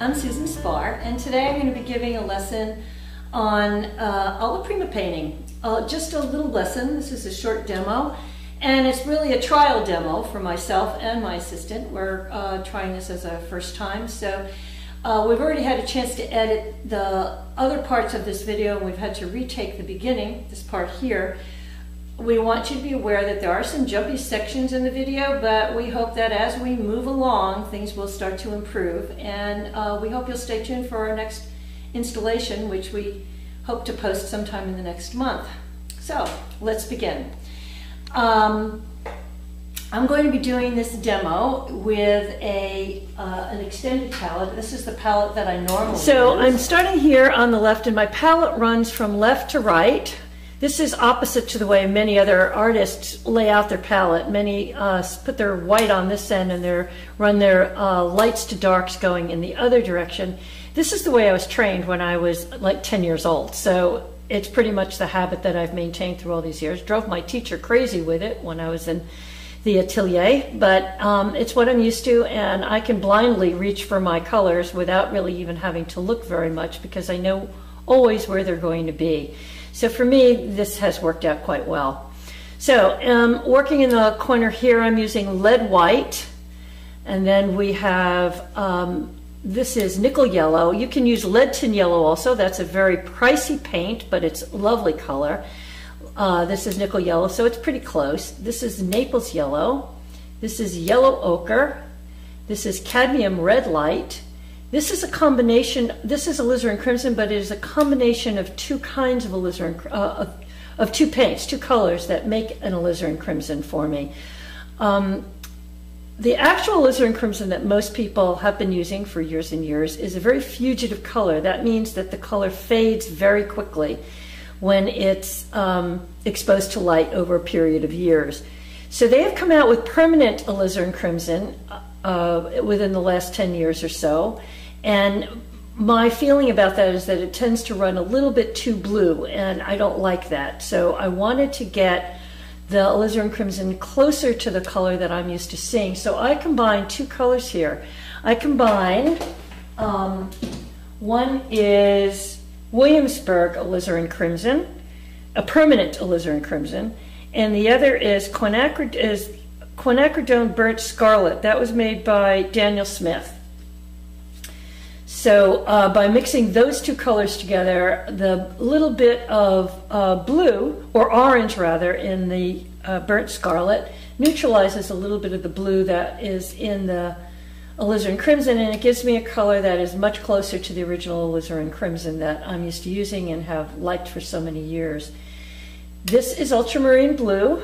I'm Susan Spar, and today I'm going to be giving a lesson on uh, alla prima painting. Uh, just a little lesson. This is a short demo, and it's really a trial demo for myself and my assistant. We're uh, trying this as a first time, so uh, we've already had a chance to edit the other parts of this video, and we've had to retake the beginning, this part here, we want you to be aware that there are some jumpy sections in the video, but we hope that as we move along, things will start to improve. And uh, we hope you'll stay tuned for our next installation, which we hope to post sometime in the next month. So let's begin. Um, I'm going to be doing this demo with a uh, an extended palette. This is the palette that I normally So use. I'm starting here on the left, and my palette runs from left to right. This is opposite to the way many other artists lay out their palette. Many uh, put their white on this end and they run their uh, lights to darks going in the other direction. This is the way I was trained when I was like 10 years old. So it's pretty much the habit that I've maintained through all these years. Drove my teacher crazy with it when I was in the atelier, but um, it's what I'm used to, and I can blindly reach for my colors without really even having to look very much because I know always where they're going to be. So for me, this has worked out quite well. So um, working in the corner here, I'm using lead white. And then we have, um, this is nickel yellow. You can use lead tin yellow also. That's a very pricey paint, but it's lovely color. Uh, this is nickel yellow, so it's pretty close. This is Naples yellow. This is yellow ochre. This is cadmium red light. This is a combination, this is alizarin crimson, but it is a combination of two kinds of alizarin, uh, of, of, two paints, two colors that make an alizarin crimson for me. Um, the actual alizarin crimson that most people have been using for years and years is a very fugitive color. That means that the color fades very quickly when it's um, exposed to light over a period of years. So they have come out with permanent alizarin crimson uh, within the last 10 years or so. And my feeling about that is that it tends to run a little bit too blue, and I don't like that. So I wanted to get the alizarin crimson closer to the color that I'm used to seeing. So I combined two colors here. I combined, um, one is Williamsburg alizarin crimson, a permanent alizarin crimson, and the other is quinacridone, is quinacridone burnt scarlet. That was made by Daniel Smith. So uh, by mixing those two colors together, the little bit of uh, blue, or orange rather, in the uh, burnt scarlet neutralizes a little bit of the blue that is in the alizarin crimson, and it gives me a color that is much closer to the original alizarin crimson that I'm used to using and have liked for so many years. This is ultramarine blue.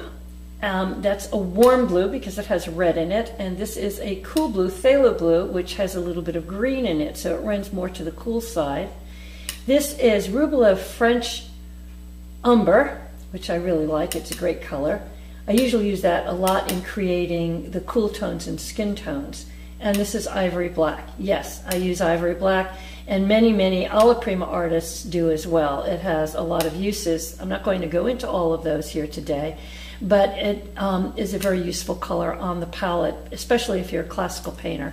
Um, that's a warm blue because it has red in it, and this is a cool blue, phthalo blue, which has a little bit of green in it, so it runs more to the cool side. This is Rublev French Umber, which I really like. It's a great color. I usually use that a lot in creating the cool tones and skin tones. And this is ivory black. Yes, I use ivory black, and many, many alla prima artists do as well. It has a lot of uses. I'm not going to go into all of those here today but it um, is a very useful color on the palette, especially if you're a classical painter.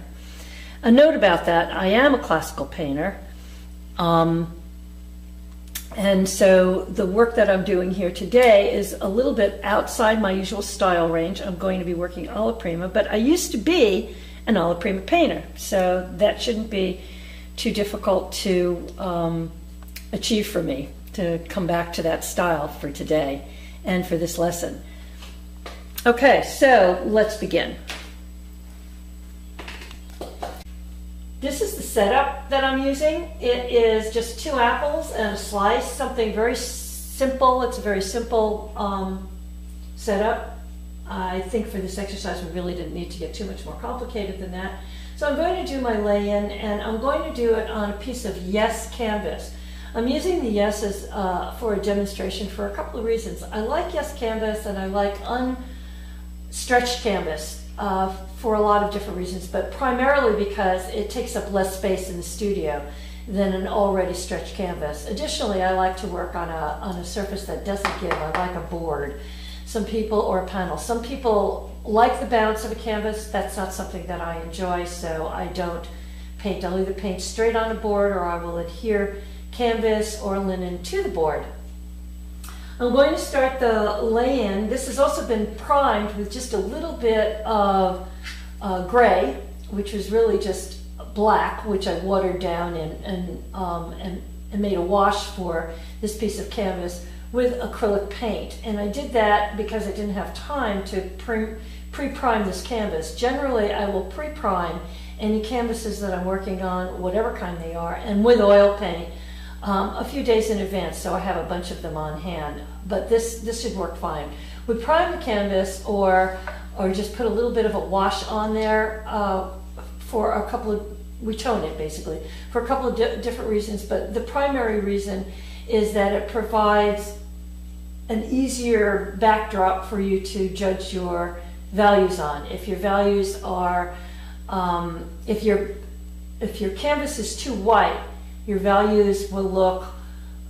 A note about that, I am a classical painter. Um, and so the work that I'm doing here today is a little bit outside my usual style range. I'm going to be working alla prima, but I used to be an alla prima painter, so that shouldn't be too difficult to um, achieve for me to come back to that style for today and for this lesson. Okay, so let's begin. This is the setup that I'm using. It is just two apples and a slice, something very simple. It's a very simple um, setup. I think for this exercise we really didn't need to get too much more complicated than that. So I'm going to do my lay-in and I'm going to do it on a piece of Yes canvas. I'm using the Yeses uh, for a demonstration for a couple of reasons. I like Yes canvas and I like un stretched canvas uh, for a lot of different reasons, but primarily because it takes up less space in the studio than an already stretched canvas. Additionally, I like to work on a, on a surface that doesn't give. I like a board, some people, or a panel. Some people like the bounce of a canvas. That's not something that I enjoy, so I don't paint. I'll either paint straight on a board or I will adhere canvas or linen to the board. I'm going to start the lay-in. This has also been primed with just a little bit of uh, gray, which was really just black, which I watered down and, and, um, and, and made a wash for this piece of canvas with acrylic paint. And I did that because I didn't have time to pre- pre-prime this canvas. Generally, I will pre-prime any canvases that I'm working on, whatever kind they are, and with oil paint um, a few days in advance, so I have a bunch of them on hand. But this this should work fine. We prime the canvas, or or just put a little bit of a wash on there uh, for a couple of we tone it basically for a couple of di- different reasons. But the primary reason is that it provides an easier backdrop for you to judge your values on. If your values are, um, if your if your canvas is too white, your values will look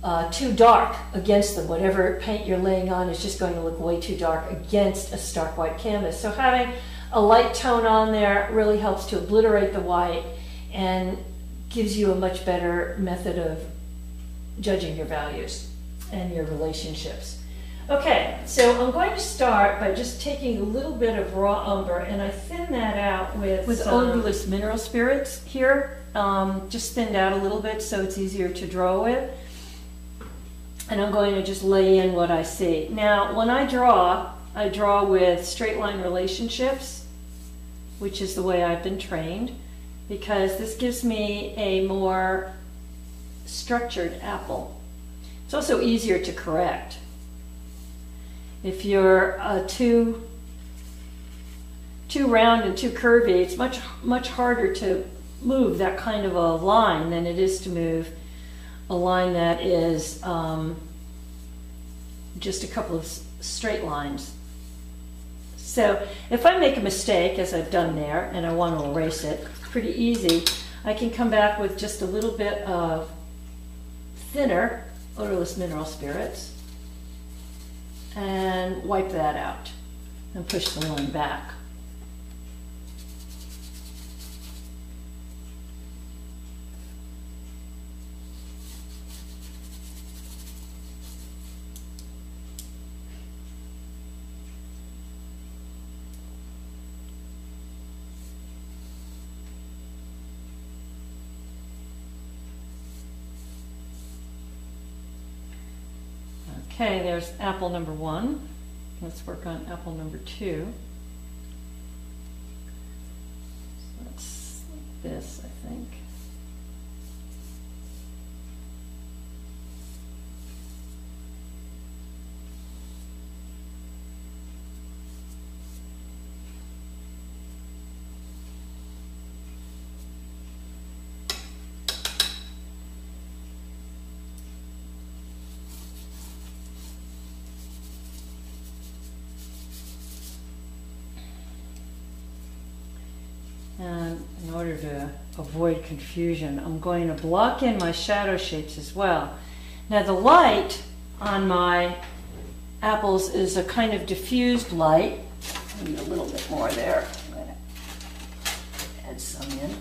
uh, too dark against them. Whatever paint you're laying on is just going to look way too dark against a stark white canvas. So having a light tone on there really helps to obliterate the white and gives you a much better method of judging your values and your relationships. Okay, so I'm going to start by just taking a little bit of raw umber and I thin that out with, with odorless mineral spirits here. Um, just thinned out a little bit so it's easier to draw with. And I'm going to just lay in what I see. Now, when I draw, I draw with straight line relationships, which is the way I've been trained, because this gives me a more structured apple. It's also easier to correct. If you're uh, too too round and too curvy, it's much much harder to move that kind of a line than it is to move a line that is um, just a couple of straight lines. So if I make a mistake, as I've done there, and I want to erase it, pretty easy, I can come back with just a little bit of thinner odorless mineral spirits and wipe that out and push the line back. Okay, there's apple number one. Let's work on apple number two. So that's this, I think. And in order to avoid confusion, I'm going to block in my shadow shapes as well. Now the light on my apples is a kind of diffused light. Maybe a little bit more there. I'm going to Add some in.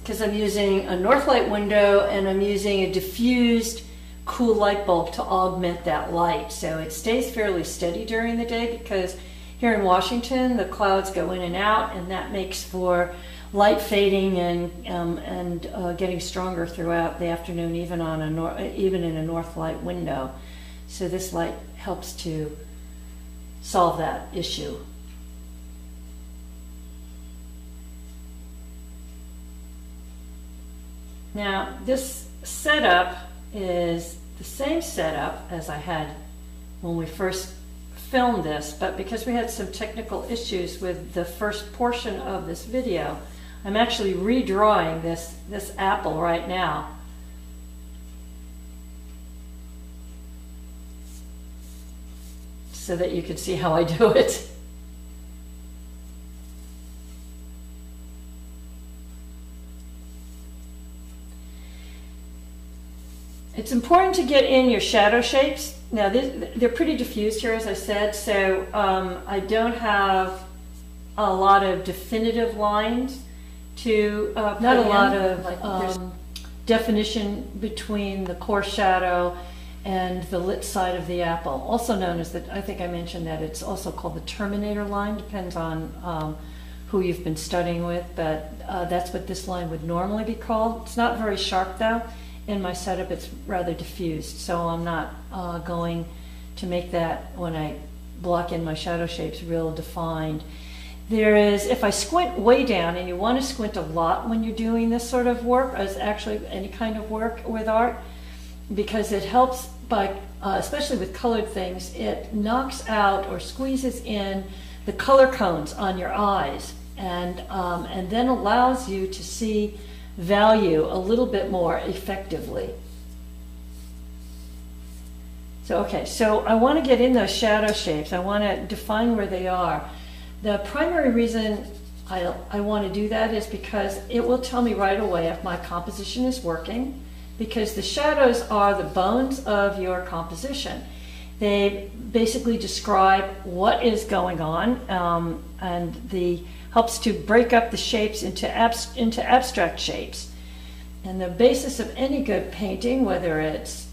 Because I'm using a north light window and I'm using a diffused cool light bulb to augment that light. So it stays fairly steady during the day because here in Washington, the clouds go in and out, and that makes for light fading and um, and uh, getting stronger throughout the afternoon, even on a nor- even in a north light window. So this light helps to solve that issue. Now this setup is the same setup as I had when we first filmed this, but because we had some technical issues with the first portion of this video, I'm actually redrawing this, this apple right now. So that you can see how I do it. It's important to get in your shadow shapes now, they're pretty diffused here, as I said, so um, I don't have a lot of definitive lines. To uh, Not put a lot in. of Like, there's- um, definition between the core shadow and the lit side of the apple, also known as the, I think I mentioned that it's also called the terminator line, depends on um, who you've been studying with, but uh, that's what this line would normally be called. It's not very sharp though. In my setup, it's rather diffused, so I'm not uh, going to make that when I block in my shadow shapes real defined. There is, if I squint way down, and you want to squint a lot when you're doing this sort of work, as actually any kind of work with art, because it helps by, uh, especially with colored things, it knocks out or squeezes in the color cones on your eyes, and um, and then allows you to see value a little bit more effectively. So, okay, so I want to get in those shadow shapes. I want to define where they are. The primary reason I, I want to do that is because it will tell me right away if my composition is working, because the shadows are the bones of your composition. They basically describe what is going on, um, and the helps to break up the shapes into, abs, into abstract shapes. And the basis of any good painting, whether it's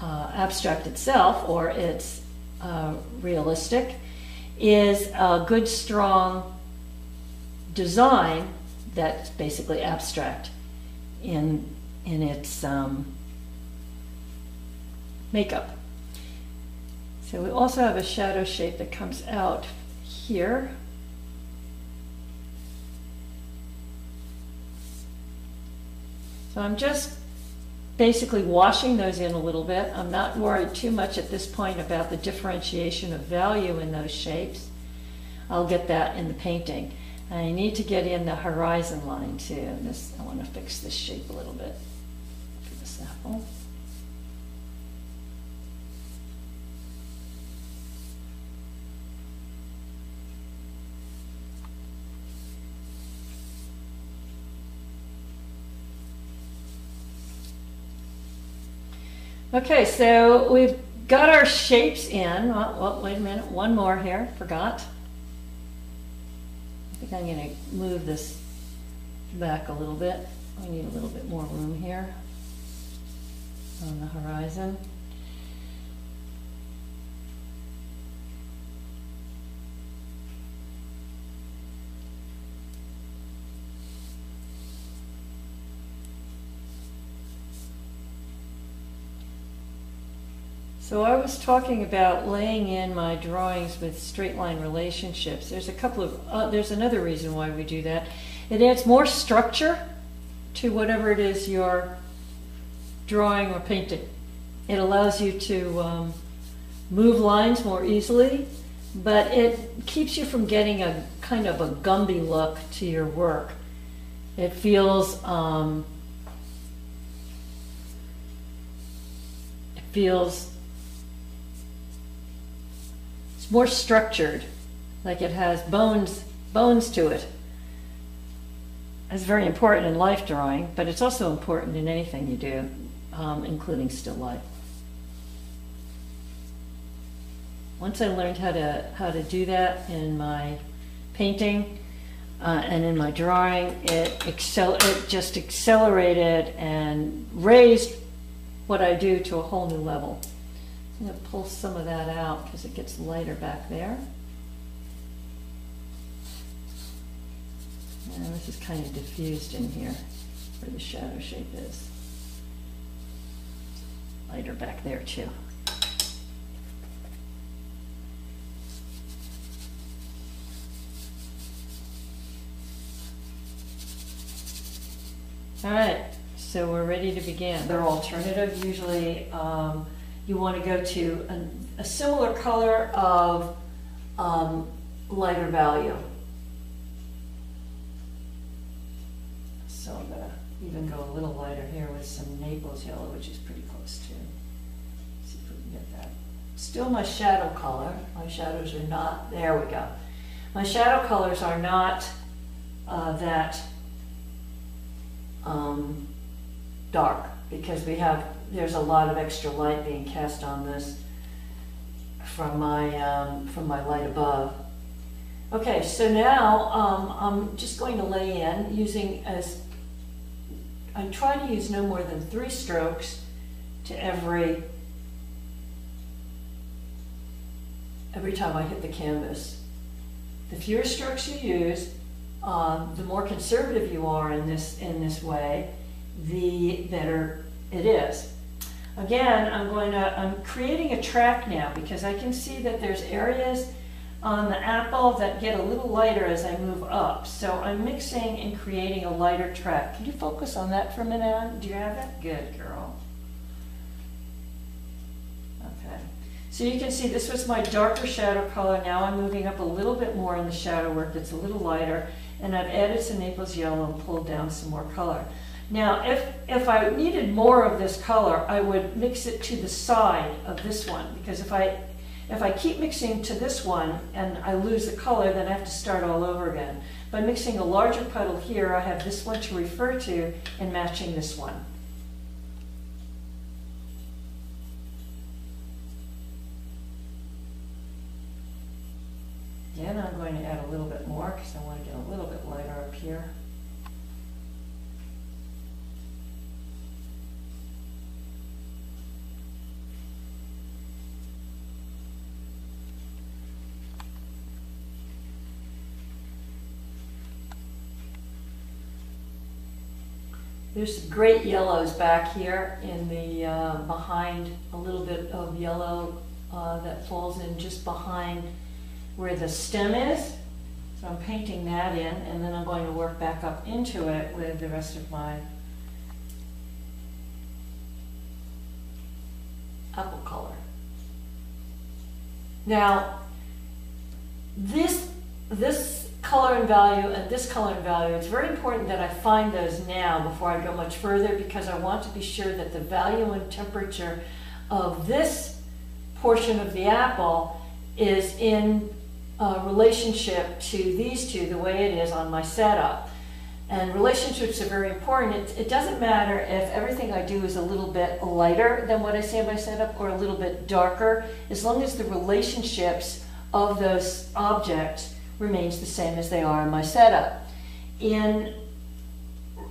uh, abstract itself or it's uh, realistic, is a good, strong design that's basically abstract in in its um, makeup. So we also have a shadow shape that comes out here. So I'm just basically washing those in a little bit. I'm not worried too much at this point about the differentiation of value in those shapes. I'll get that in the painting. I need to get in the horizon line too. This, I want to fix this shape a little bit for this apple. Okay, so we've got our shapes in. Oh, well, wait a minute, one more here, forgot. I think I'm to move this back a little bit. I need a little bit more room here on the horizon. So I was talking about laying in my drawings with straight line relationships. There's a couple of, uh, there's another reason why we do that. It adds more structure to whatever it is you're drawing or painting. It allows you to um, move lines more easily, but it keeps you from getting a kind of a Gumby look to your work. It feels, um, it feels it's more structured, like it has bones bones to it. It's very important in life drawing, but it's also important in anything you do, um, including still life. Once I learned how to how to do that in my painting uh, and in my drawing, it it just accelerated and raised what I do to a whole new level. I'm going to pull some of that out because it gets lighter back there. And this is kind of diffused in here where the shadow shape is. Lighter back there too. All right, so we're ready to begin. They're alternative. Usually um, you want to go to an, a similar color of um, lighter value. So I'm going to even go a little lighter here with some Naples yellow, which is pretty close to. See if we can get that. Still my shadow color. My shadows are not, there we go. My shadow colors are not uh, that um, dark because we have, there's a lot of extra light being cast on this from my, um, from my light above. Okay, so now um, I'm just going to lay in using as, I try to use no more than three strokes to every, every time I hit the canvas. The fewer strokes you use, um, the more conservative you are in this, in this way, the better it is. Again, I'm going to, I'm creating a track now because I can see that there's areas on the apple that get a little lighter as I move up. So I'm mixing and creating a lighter track. Can you focus on that for a minute? Ann? Do you have it? Good, girl. Okay. So you can see this was my darker shadow color. Now I'm moving up a little bit more in the shadow work that's a little lighter. And I've added some Naples yellow and pulled down some more color. Now, if, if I needed more of this color, I would mix it to the side of this one, because if I, if I keep mixing to this one and I lose the color, then I have to start all over again. By mixing a larger puddle here, I have this one to refer to and matching this one. Again, I'm going to add a little bit more because I want to get a little bit lighter up here. There's great yellows back here in the, uh, behind, a little bit of yellow uh, that falls in just behind where the stem is. So I'm painting that in, and then I'm going to work back up into it with the rest of my apple color. Now, this, this color and value and this color and value, it's very important that I find those now before I go much further because I want to be sure that the value and temperature of this portion of the apple is in uh, relationship to these two the way it is on my setup. And relationships are very important. It, it, doesn't matter if everything I do is a little bit lighter than what I see in my setup or a little bit darker, as long as the relationships of those objects remains the same as they are in my setup. In,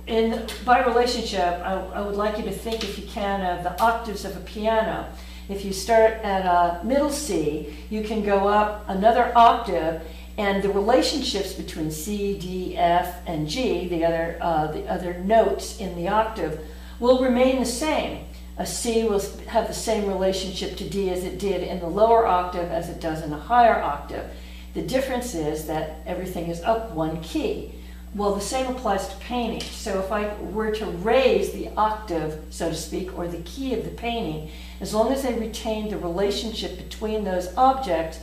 in by relationship, I, I would like you to think, if you can, of the octaves of a piano. If you start at a middle C, you can go up another octave, and the relationships between C, D, F, and G, the other, uh, the other notes in the octave, will remain the same. A C will have the same relationship to D as it did in the lower octave as it does in the higher octave. The difference is that everything is up one key. Well, the same applies to painting. So if I were to raise the octave, so to speak, or the key of the painting, as long as I retain the relationship between those objects,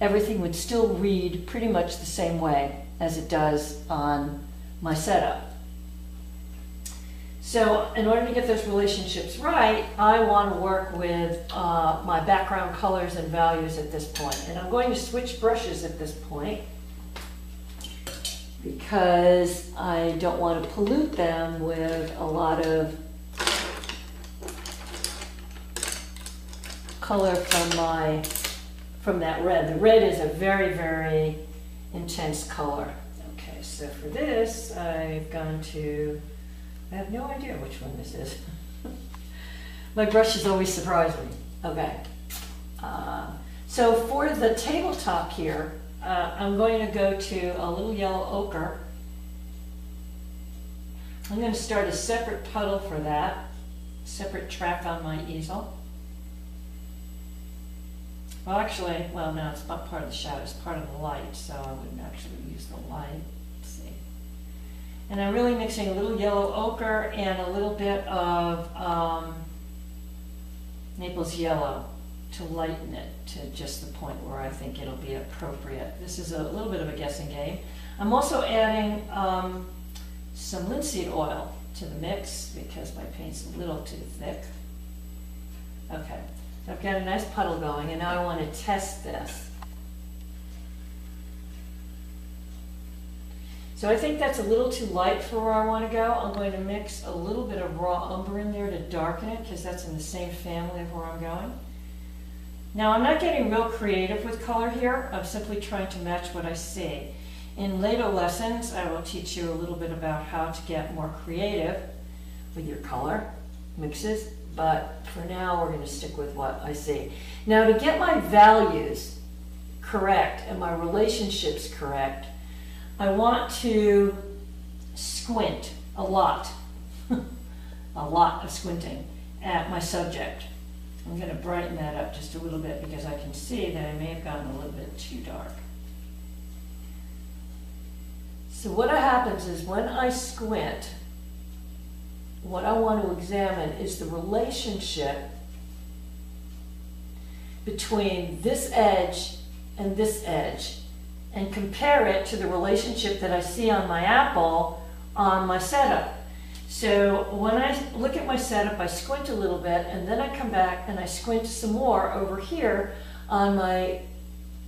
everything would still read pretty much the same way as it does on my setup. So in order to get those relationships right, I want to work with uh, my background colors and values at this point. And I'm going to switch brushes at this point because I don't want to pollute them with a lot of color from my from that red. The red is a very, very intense color. Okay, so for this, I've gone to I have no idea which one this is. My brushes always surprise me. Okay. Uh, so for the tabletop here, uh, I'm going to go to a little yellow ochre. I'm going to start a separate puddle for that, separate track on my easel. Well, actually, well, no, it's not part of the shadow, it's part of the light, so I wouldn't actually use the light. And I'm really mixing a little yellow ochre and a little bit of um, Naples yellow to lighten it to just the point where I think it'll be appropriate. This is a little bit of a guessing game. I'm also adding um, some linseed oil to the mix because my paint's a little too thick. Okay, so I've got a nice puddle going and now I want to test this. So I think that's a little too light for where I want to go. I'm going to mix a little bit of raw umber in there to darken it because that's in the same family of where I'm going. Now, I'm not getting real creative with color here. I'm simply trying to match what I see. In later lessons, I will teach you a little bit about how to get more creative with your color mixes, but for now, we're gonna stick with what I see. Now, to get my values correct and my relationships correct, I want to squint a lot, a lot of squinting at my subject. I'm going to brighten that up just a little bit because I can see that I may have gotten a little bit too dark. So what happens is when I squint, what I want to examine is the relationship between this edge and this edge and compare it to the relationship that I see on my apple on my setup. So when I look at my setup, I squint a little bit and then I come back and I squint some more over here on my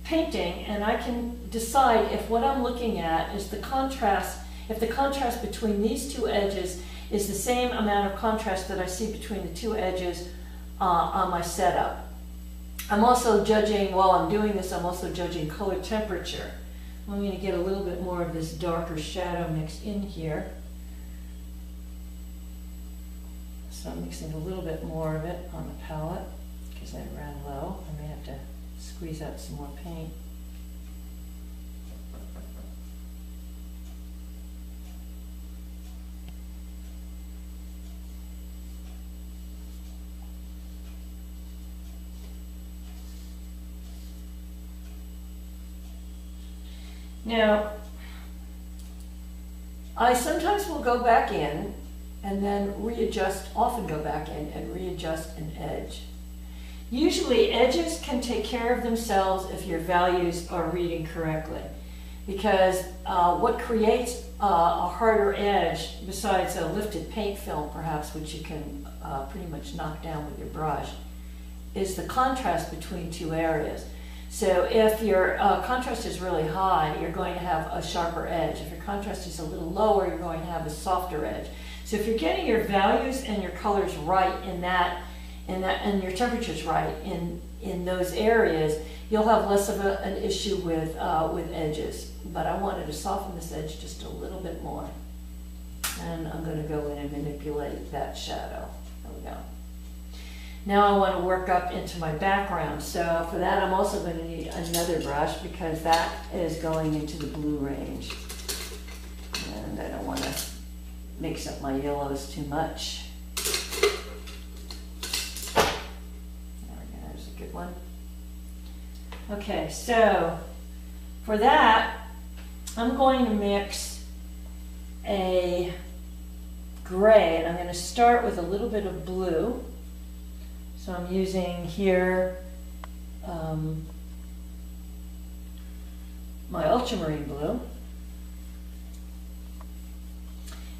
painting and I can decide if what I'm looking at is the contrast, if the contrast between these two edges is the same amount of contrast that I see between the two edges uh, on my setup. I'm also judging, while I'm doing this, I'm also judging color temperature. I'm going to get a little bit more of this darker shadow mixed in here. So I'm mixing a little bit more of it on the palette because I ran low. I may have to squeeze out some more paint. Now, I sometimes will go back in and then readjust, often go back in and readjust an edge. Usually edges can take care of themselves if your values are reading correctly. Because uh, what creates uh, a harder edge, besides a lifted paint film perhaps, which you can uh, pretty much knock down with your brush, is the contrast between two areas. So if your uh, contrast is really high, you're going to have a sharper edge. If your contrast is a little lower, you're going to have a softer edge. So if you're getting your values and your colors right in that, in that, and your temperatures right in in those areas, you'll have less of a, an issue with uh, with edges. But I wanted to soften this edge just a little bit more, and I'm going to go in and manipulate that shadow. There we go. Now I want to work up into my background. So for that, I'm also going to need another brush because that is going into the blue range. And I don't want to mix up my yellows too much. There we go, there's a good one. Okay, so for that, I'm going to mix a gray, and I'm going to start with a little bit of blue. So I'm using here um, my ultramarine blue.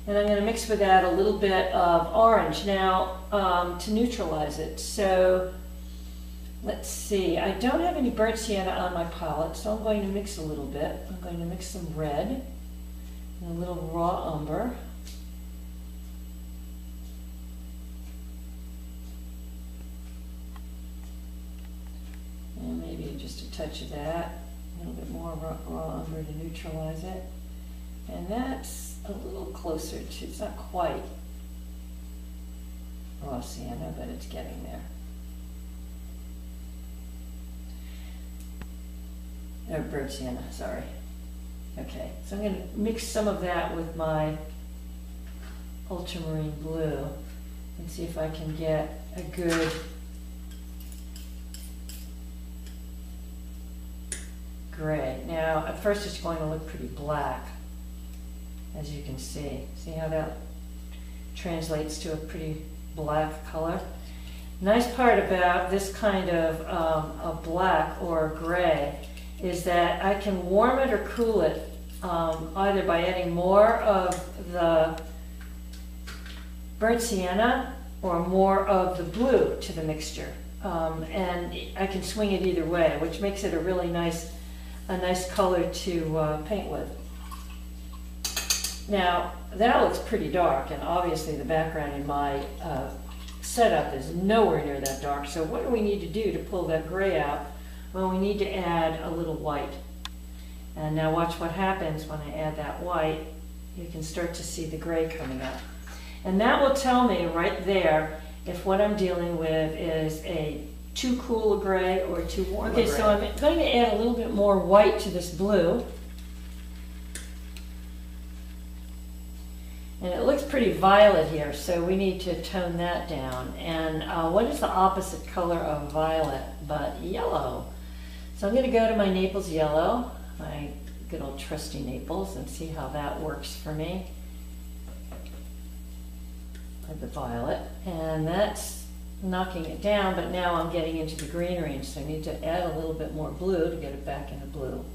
And I'm going to mix with that a little bit of orange now um, to neutralize it. So let's see, I don't have any burnt sienna on my palette, so I'm going to mix a little bit. I'm going to mix some red and a little raw umber. And maybe just a touch of that, a little bit more raw, umber to neutralize it. And that's a little closer to, it's not quite raw sienna, but it's getting there. Or burnt sienna, sorry. Okay, so I'm going to mix some of that with my ultramarine blue and see if I can get a good gray. Now, at first it's going to look pretty black, as you can see. See how that translates to a pretty black color? Nice part about this kind of um, a black or gray is that I can warm it or cool it um, either by adding more of the burnt sienna or more of the blue to the mixture. Um, and I can swing it either way, which makes it a really nice a nice color to uh, paint with. Now, that looks pretty dark, and obviously the background in my uh, setup is nowhere near that dark. So what do we need to do to pull that gray out? Well, we need to add a little white. And now watch what happens when I add that white. You can start to see the gray coming up. And that will tell me right there if what I'm dealing with is a too cool a gray or too warm Okay, so I'm going to add a little bit more white to this blue. And it looks pretty violet here, so we need to tone that down. And uh, what is the opposite color of violet but yellow? So I'm going to go to my Naples yellow, my good old trusty Naples, and see how that works for me. With the violet. And that's knocking it down, but now I'm getting into the green range, so I need to add a little bit more blue to get it back into blue.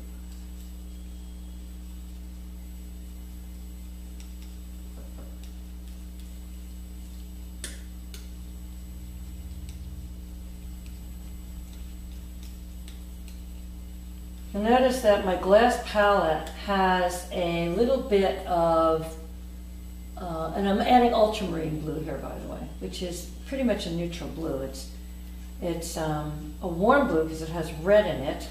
Notice that my glass palette has a little bit of, uh, and I'm adding ultramarine blue here by the way, which is pretty much a neutral blue. It's, it's um, a warm blue because it has red in it,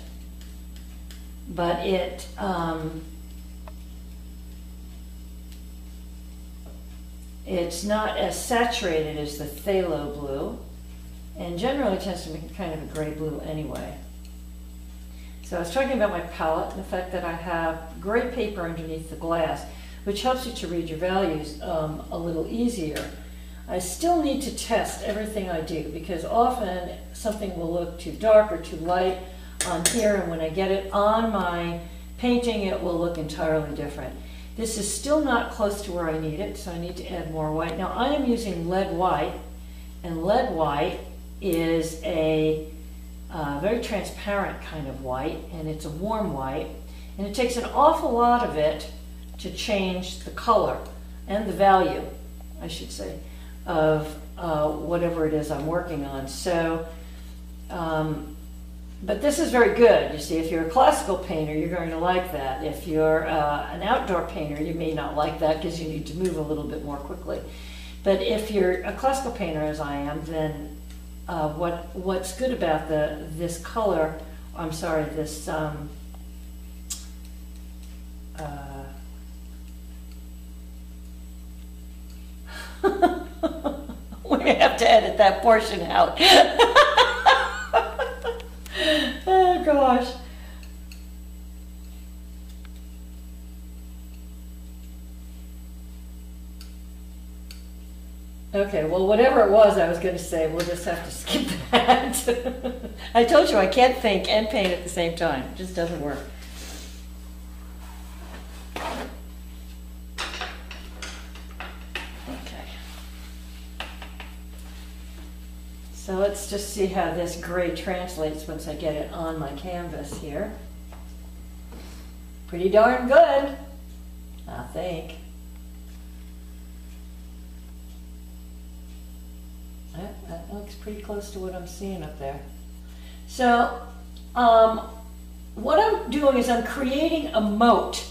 but it, um, it's not as saturated as the phthalo blue, and generally tends to be kind of a gray blue anyway. So I was talking about my palette and the fact that I have gray paper underneath the glass, which helps you to read your values um, a little easier. I still need to test everything I do because often something will look too dark or too light on here and when I get it on my painting it will look entirely different. This is still not close to where I need it so I need to add more white. Now I am using lead white and lead white is a uh, very transparent kind of white and it's a warm white and it takes an awful lot of it to change the color and the value I should say of uh, whatever it is I'm working on. So, um, but this is very good. You see, if you're a classical painter, you're going to like that. If you're uh, an outdoor painter, you may not like that because you need to move a little bit more quickly. But if you're a classical painter, as I am, then uh, what what's good about the this color? I'm sorry, this. Um, uh, we have to edit that portion out. oh gosh. Okay, well, whatever it was I was going to say, we'll just have to skip that. I told you I can't think and paint at the same time. It just doesn't work. So let's just see how this gray translates once I get it on my canvas here. Pretty darn good, I think. That, that looks pretty close to what I'm seeing up there. So um, what I'm doing is I'm creating a moat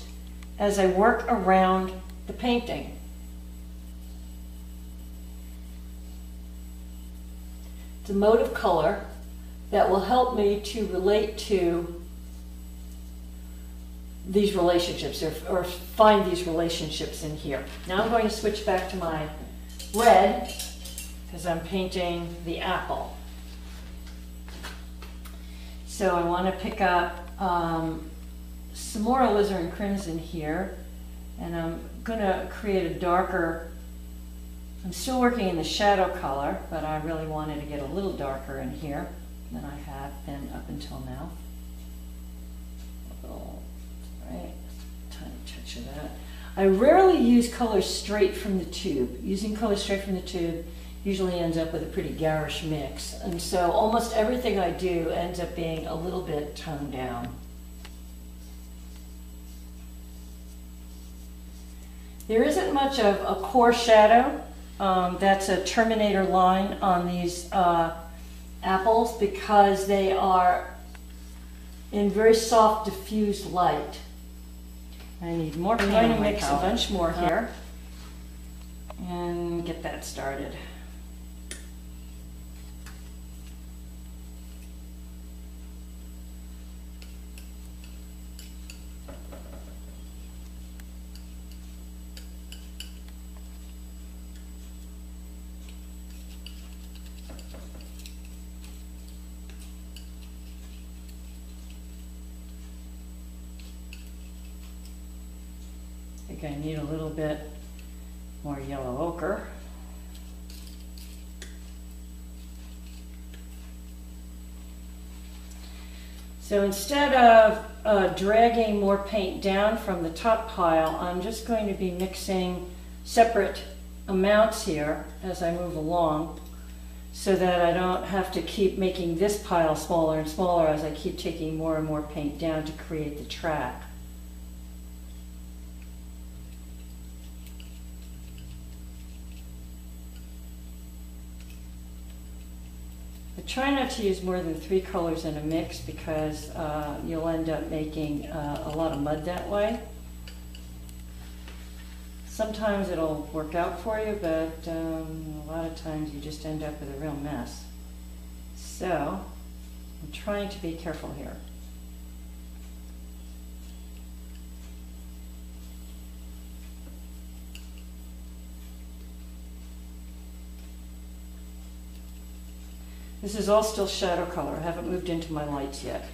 as I work around the painting. A mode of color that will help me to relate to these relationships or, or find these relationships in here. Now I'm going to switch back to my red because I'm painting the apple. So I want to pick up um, some more alizarin crimson here and I'm going to create a darker I'm still working in the shadow color, but I really wanted to get a little darker in here than I have been up until now. right, tiny touch of that. I rarely use colors straight from the tube. Using colors straight from the tube usually ends up with a pretty garish mix. And so almost everything I do ends up being a little bit toned down. There isn't much of a core shadow um, that's a terminator line on these uh, apples because they are in very soft diffused light. I need more I'm going to mix a bunch more here and get that started. I need a little bit more yellow ochre. So instead of uh, dragging more paint down from the top pile, I'm just going to be mixing separate amounts here as I move along so that I don't have to keep making this pile smaller and smaller as I keep taking more and more paint down to create the track. I try not to use more than three colors in a mix because uh, you'll end up making uh, a lot of mud that way. Sometimes it'll work out for you, but um, a lot of times you just end up with a real mess. So I'm trying to be careful here. This is all still shadow color. I haven't moved into my lights yet.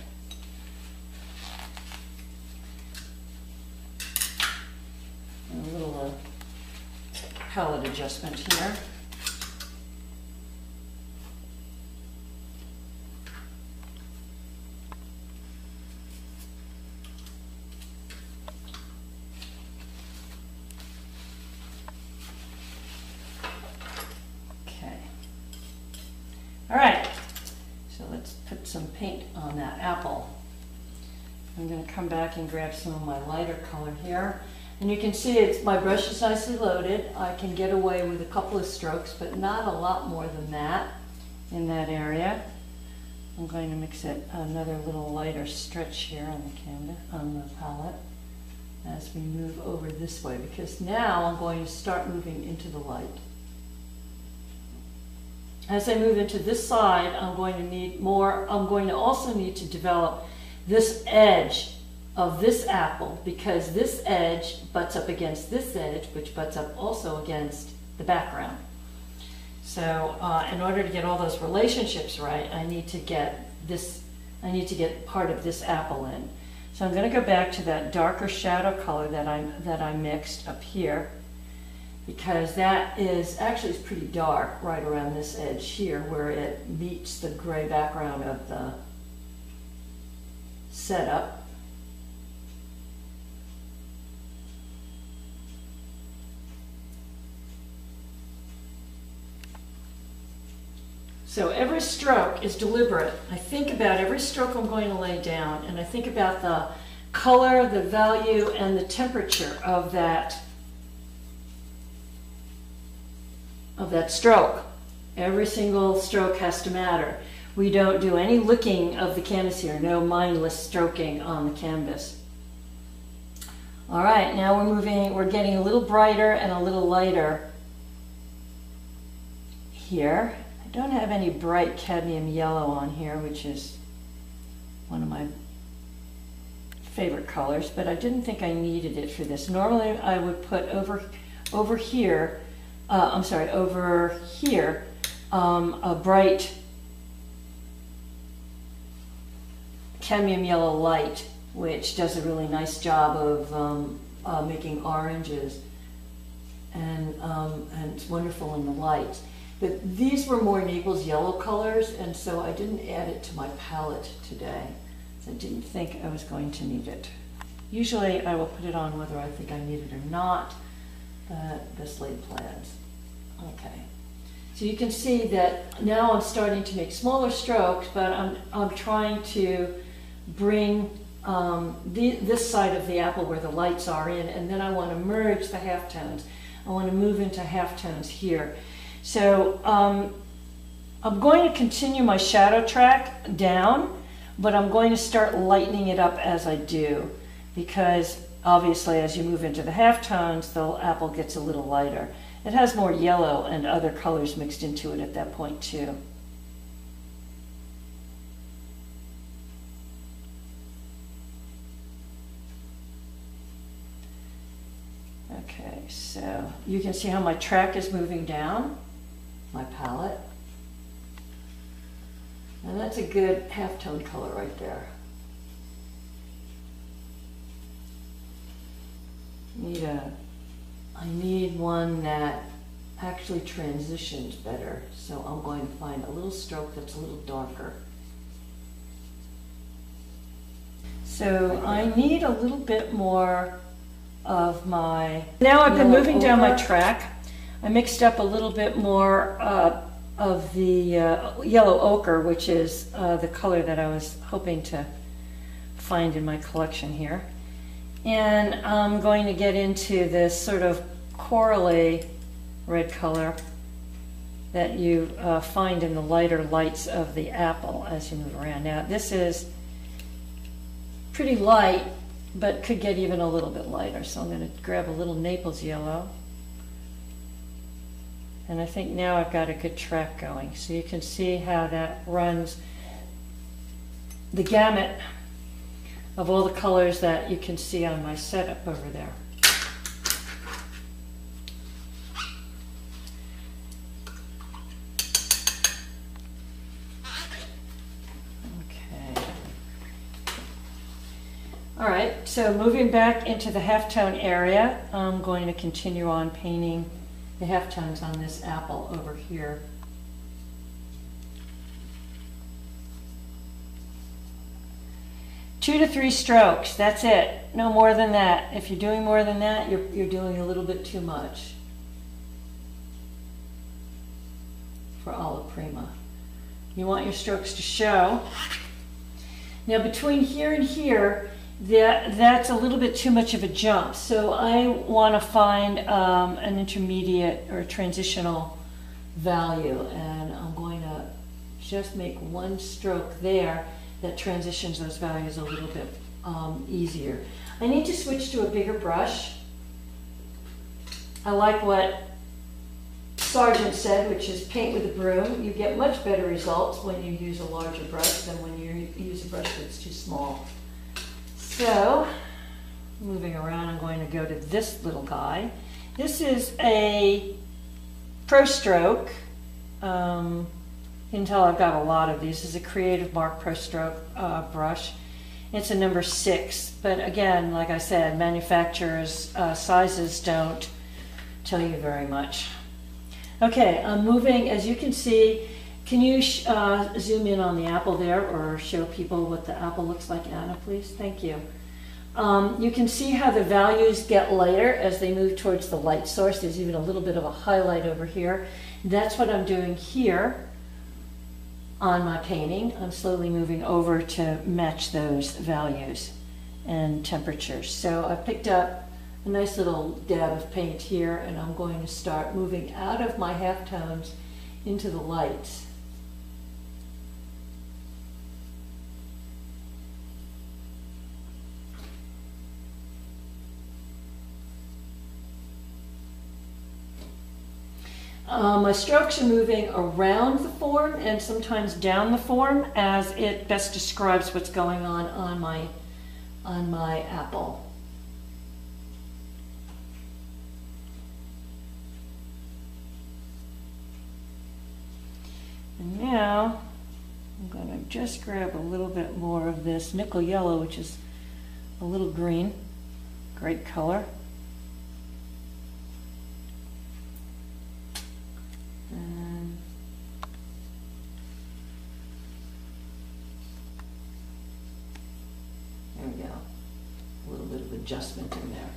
And a little uh, palette adjustment here. Okay. All right, so let's put some paint on that apple. I'm gonna come back and grab some of my lighter color here. And you can see it's, my brush is nicely loaded. I can get away with a couple of strokes, but not a lot more than that in that area. I'm going to mix it another little lighter stretch here on the canvas, on the palette as we move over this way, because now I'm going to start moving into the light. As I move into this side, I'm going to need more, I'm going to also need to develop this edge of this apple because this edge butts up against this edge, which butts up also against the background. So uh, in order to get all those relationships right, I need to get this, I need to get part of this apple in. So I'm going to go back to that darker shadow color that I, that I mixed up here because that is actually it's pretty dark right around this edge here where it meets the gray background of the setup. So every stroke is deliberate. I think about every stroke I'm going to lay down and I think about the color, the value, and the temperature of that of that stroke. Every single stroke has to matter. We don't do any licking of the canvas here, no mindless stroking on the canvas. All right, now we're moving, we're getting a little brighter and a little lighter here. I don't have any bright cadmium yellow on here, which is one of my favorite colors, but I didn't think I needed it for this. Normally I would put over, over here uh, I'm sorry, over here, um, a bright cadmium yellow light, which does a really nice job of um, uh, making oranges, and, um, and it's wonderful in the light. But these were more Naples yellow colors, and so I didn't add it to my palette today. So I didn't think I was going to need it. Usually I will put it on whether I think I need it or not but this laid plans. Okay. So you can see that now I'm starting to make smaller strokes, but I'm, I'm trying to bring um, the, this side of the apple where the lights are in, and then I want to merge the halftones. I want to move into halftones here. So um, I'm going to continue my shadow track down, but I'm going to start lightening it up as I do, because obviously as you move into the halftones, the apple gets a little lighter. It has more yellow and other colors mixed into it at that point too. Okay, so you can see how my track is moving down, my palette. And that's a good halftone color right there. need a, I need one that actually transitions better. So I'm going to find a little stroke that's a little darker. So I need a little bit more of my, now I've been moving down my track. I mixed up a little bit more uh, of the uh, yellow ochre, which is uh, the color that I was hoping to find in my collection here. And I'm going to get into this sort of corally red color that you uh, find in the lighter lights of the apple as you move around. Now, this is pretty light, but could get even a little bit lighter. So I'm going to grab a little Naples yellow. And I think now I've got a good track going. So you can see how that runs the gamut of all the colors that you can see on my setup over there. Okay. All right, so moving back into the halftone area, I'm going to continue on painting the half tones on this apple over here. Two to three strokes, that's it. No more than that. If you're doing more than that, you're, you're doing a little bit too much for Alla Prima. You want your strokes to show. Now between here and here, that, that's a little bit too much of a jump. So I want to find um, an intermediate or transitional value. And I'm going to just make one stroke there that transitions those values a little bit um, easier. I need to switch to a bigger brush. I like what Sargent said, which is paint with a broom. You get much better results when you use a larger brush than when you use a brush that's too small. So, moving around, I'm going to go to this little guy. This is a Pro Stroke. Um, you can tell I've got a lot of these. This is a Creative Mark Pro Stroke uh, brush. It's a number six, but again, like I said, manufacturers' uh, sizes don't tell you very much. Okay, I'm moving, as you can see, can you uh, zoom in on the apple there or show people what the apple looks like, Anna, please? Thank you. Um, you can see how the values get lighter as they move towards the light source. There's even a little bit of a highlight over here. That's what I'm doing here on my painting. I'm slowly moving over to match those values and temperatures. So I picked up a nice little dab of paint here and I'm going to start moving out of my halftones into the lights. Uh, my strokes are moving around the form and sometimes down the form as it best describes what's going on on my, on my apple. And now I'm going to just grab a little bit more of this nickel yellow, which is a little green, great color. And there we go. A little bit of adjustment in there.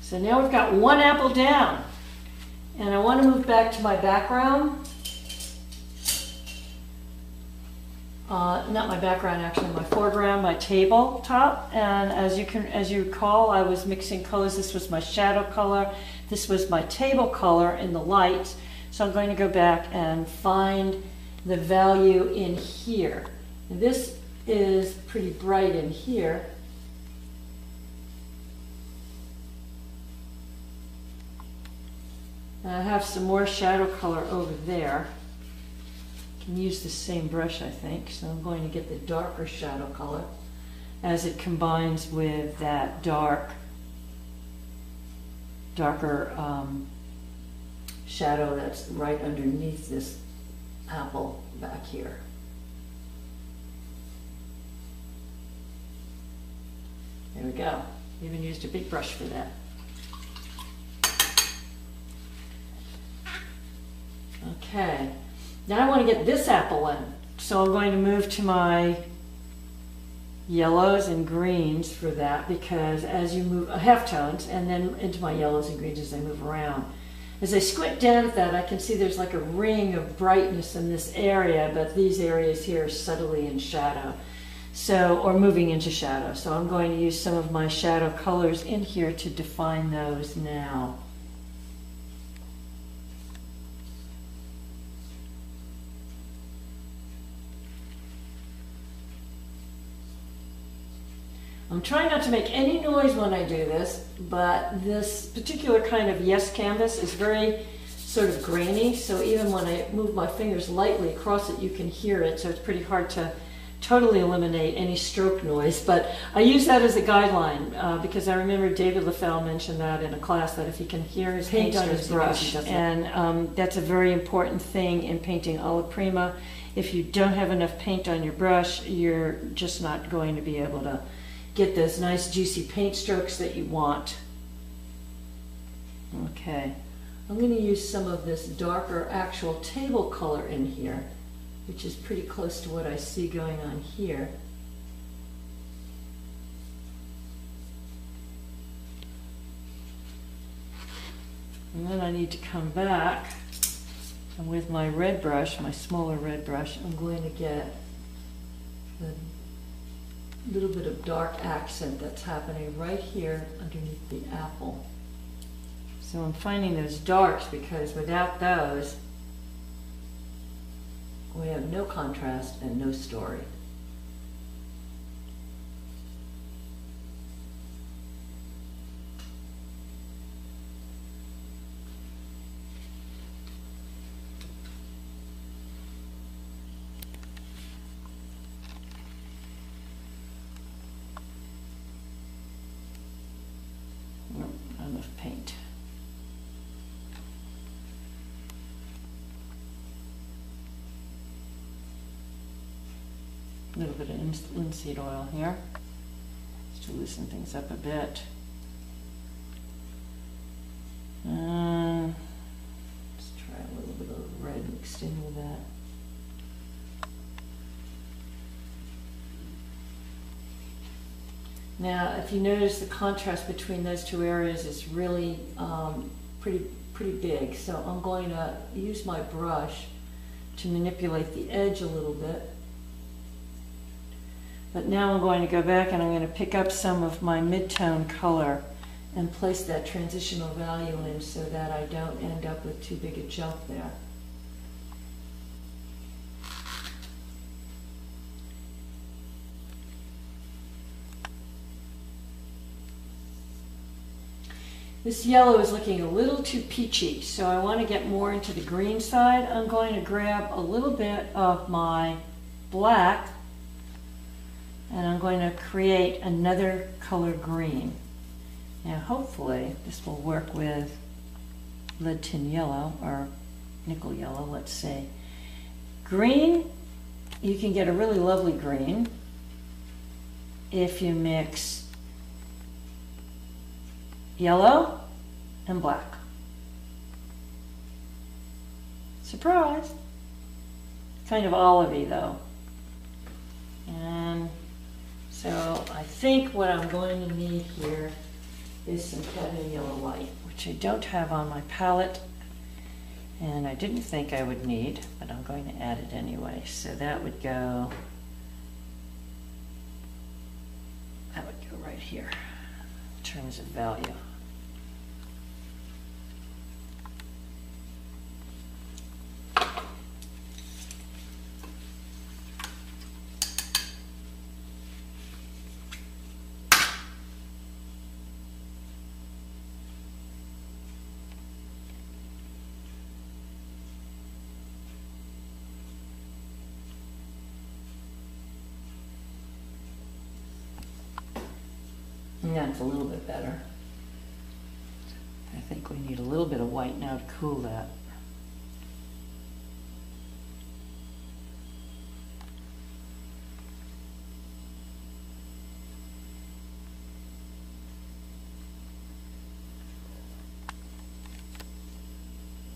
So now we've got one apple down. And I want to move back to my background. Uh, not my background, actually, my foreground, my tabletop. And as you can, as you recall, I was mixing colors. This was my shadow color. This was my table color in the light. So I'm going to go back and find the value in here. And this is pretty bright in here. And I have some more shadow color over there. Can use the same brush, I think. So I'm going to get the darker shadow color as it combines with that dark, darker um, shadow that's right underneath this apple back here. There we go. Even used a big brush for that. Okay, now I want to get this apple in. So I'm going to move to my yellows and greens for that because as you move, uh, halftones, and then into my yellows and greens as I move around. As I squint down at that, I can see there's like a ring of brightness in this area, but these areas here are subtly in shadow. So, or moving into shadow. So I'm going to use some of my shadow colors in here to define those now. I'm trying not to make any noise when I do this, but this particular kind of yes canvas is very sort of grainy, so even when I move my fingers lightly across it, you can hear it, so it's pretty hard to totally eliminate any stroke noise. But I use that as a guideline uh, because I remember David Leffel mentioned that in a class that if he can hear his paint on his brush, and um, that's a very important thing in painting alla prima. If you don't have enough paint on your brush, you're just not going to be able to get those nice juicy paint strokes that you want. Okay, I'm going to use some of this darker actual table color in here, which is pretty close to what I see going on here. And then I need to come back and with my red brush, my smaller red brush, I'm going to get the little bit of dark accent that's happening right here underneath the apple. So I'm finding those darks because without those, we have no contrast and no story. Paint. A little bit of linseed oil here, just to loosen things up a bit. Uh, let's try a little bit of red mixed in with that. Now, if you notice the contrast between those two areas is really um, pretty, pretty big. So I'm going to use my brush to manipulate the edge a little bit. But now I'm going to go back and I'm going to pick up some of my midtone color and place that transitional value in so that I don't end up with too big a jump there. This yellow is looking a little too peachy, so I want to get more into the green side. I'm going to grab a little bit of my black and I'm going to create another color green. Now hopefully this will work with lead tin yellow or nickel yellow, let's say. Green, you can get a really lovely green if you mix yellow and black. Surprise! Kind of olivey though. And so I think what I'm going to need here is some cadmium yellow light, which I don't have on my palette. And I didn't think I would need, but I'm going to add it anyway. So that would go, that would go right here terms of value. That's a little bit better. I think we need a little bit of white now to cool that.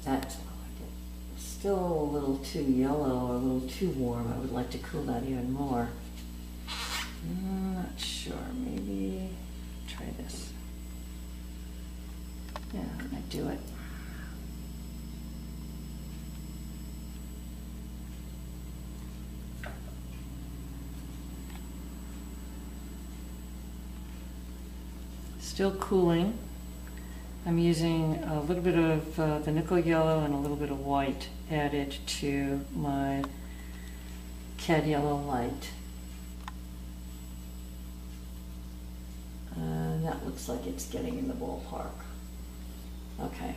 That's still a little too yellow, a little too warm. I would like to cool that even more. Still cooling. I'm using a little bit of uh, the nickel yellow and a little bit of white added to my cad yellow light. And that looks like it's getting in the ballpark. Okay.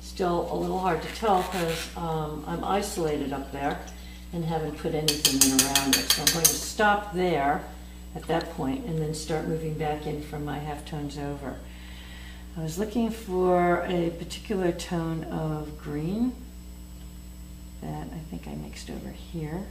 Still a little hard to tell because um, I'm isolated up there and haven't put anything in around it. So I'm going to stop there at that point and then start moving back in from my half tones over. I was looking for a particular tone of green that I think I mixed over here.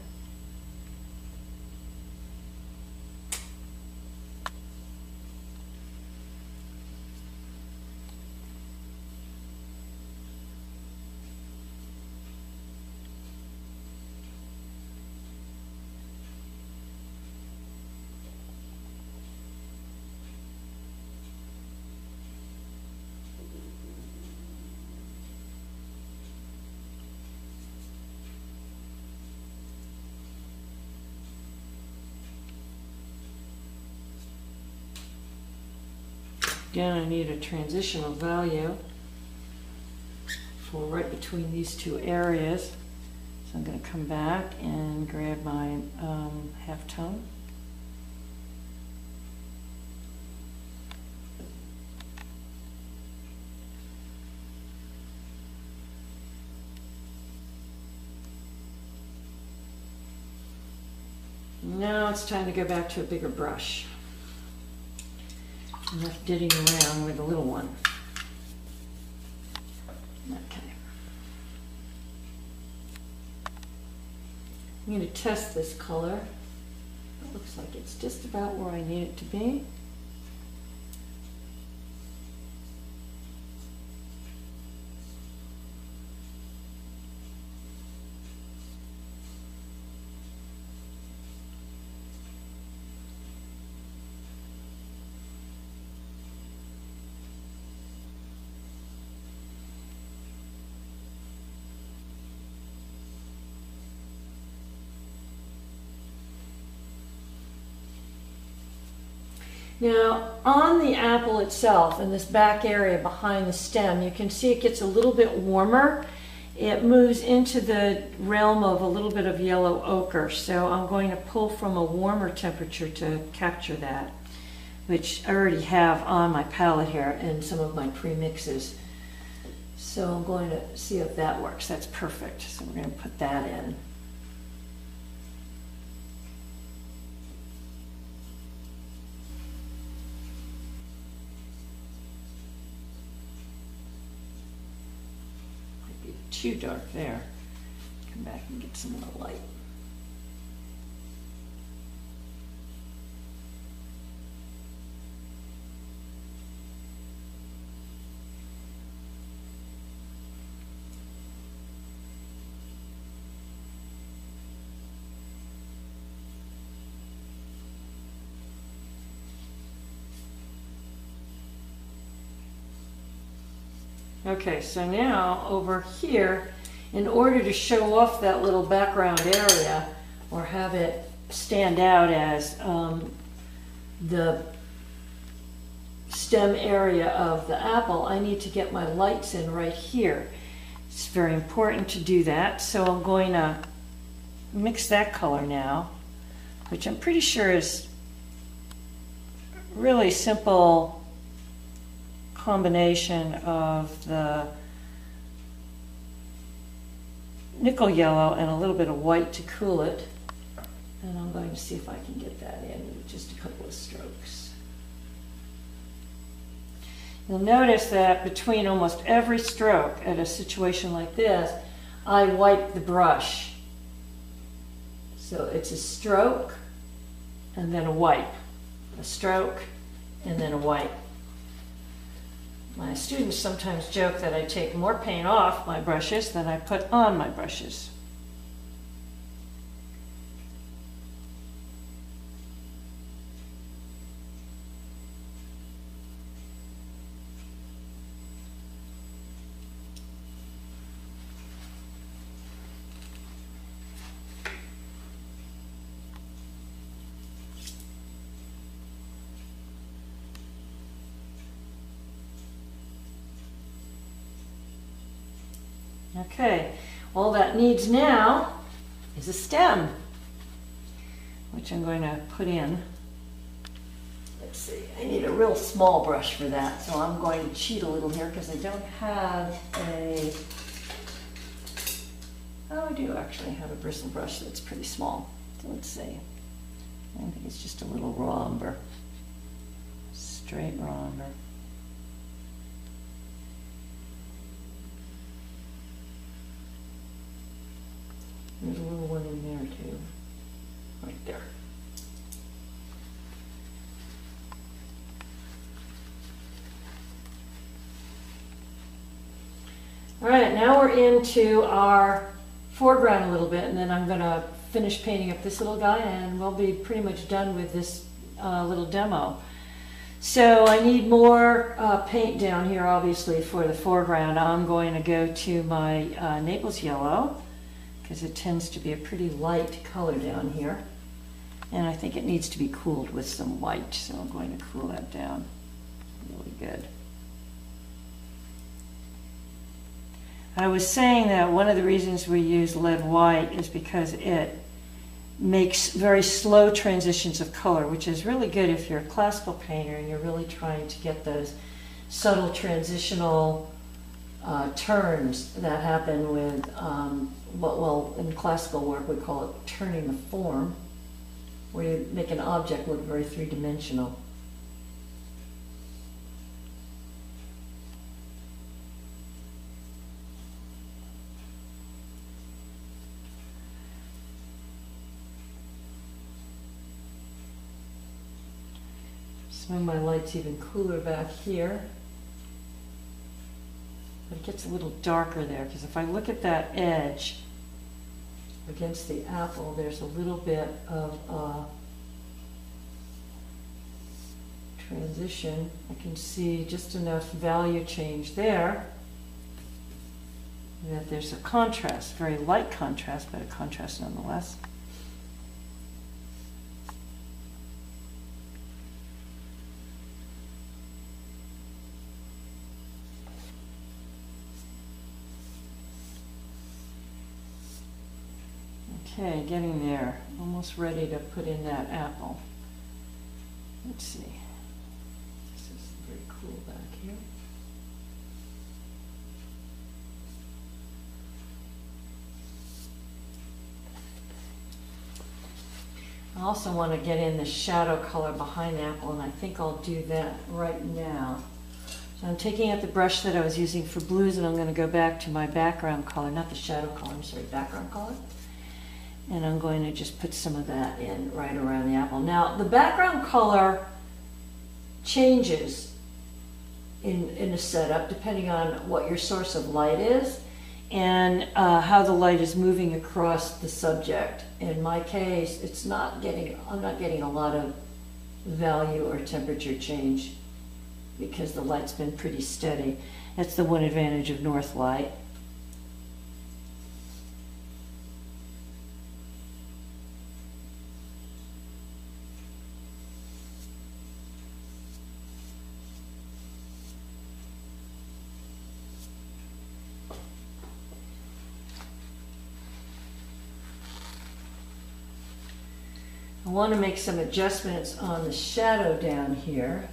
Again, I need a transitional value for right between these two areas. So I'm going to come back and grab my um, halftone. Now it's time to go back to a bigger brush. Enough didding around with the little one. Okay. I'm going to test this color. It looks like it's just about where I need it to be. Now, on the apple itself, in this back area behind the stem, you can see it gets a little bit warmer. It moves into the realm of a little bit of yellow ochre, so I'm going to pull from a warmer temperature to capture that, which I already have on my palette here and some of my premixes. So I'm going to see if that works. That's perfect. So we're going to put that in. Too dark there. Come back and get some more light. Okay, so now over here, in order to show off that little background area or have it stand out as um, the stem area of the apple, I need to get my lights in right here. It's very important to do that, so I'm going to mix that color now, which I'm pretty sure is really simple combination of the nickel yellow and a little bit of white to cool it. And I'm going to see if I can get that in with just a couple of strokes. You'll notice that between almost every stroke at a situation like this, I wipe the brush. So it's a stroke and then a wipe, a stroke and then a wipe. My students sometimes joke that I take more paint off my brushes than I put on my brushes. Okay, that needs now is a stem, which I'm going to put in. Let's see, I need a real small brush for that, so I'm going to cheat a little here because I don't have a, oh, I do actually have a bristle brush that's pretty small. So let's see, I think it's just a little raw umber, straight raw umber. There's a little one in there too, right there. All right, now we're into our foreground a little bit, and then I'm gonna finish painting up this little guy, and we'll be pretty much done with this uh, little demo. So I need more uh, paint down here, obviously, for the foreground. I'm going to go to my uh, Naples yellow because it tends to be a pretty light color down here. And I think it needs to be cooled with some white, so I'm going to cool that down really good. I was saying that one of the reasons we use lead white is because it makes very slow transitions of color, which is really good if you're a classical painter and you're really trying to get those subtle transitional uh, turns that happen with um, what, well, in classical work we call it turning the form, where you make an object look very three-dimensional. Swing my lights even cooler back here. But it gets a little darker there, because if I look at that edge against the apple, there's a little bit of uh, transition. I can see just enough value change there that there's a contrast, very light contrast, but a contrast nonetheless. Okay, getting there. Almost ready to put in that apple. Let's see. This is very cool back here. I also want to get in the shadow color behind the apple, and I think I'll do that right now. So I'm taking out the brush that I was using for blues, and I'm going to go back to my background color, not the shadow color, I'm sorry, background color. And I'm going to just put some of that in right around the apple. Now, the background color changes in, in a setup depending on what your source of light is and uh, how the light is moving across the subject. In my case, it's not getting, I'm not getting a lot of value or temperature change because the light's been pretty steady. That's the one advantage of north light. Want to make some adjustments on the shadow down here.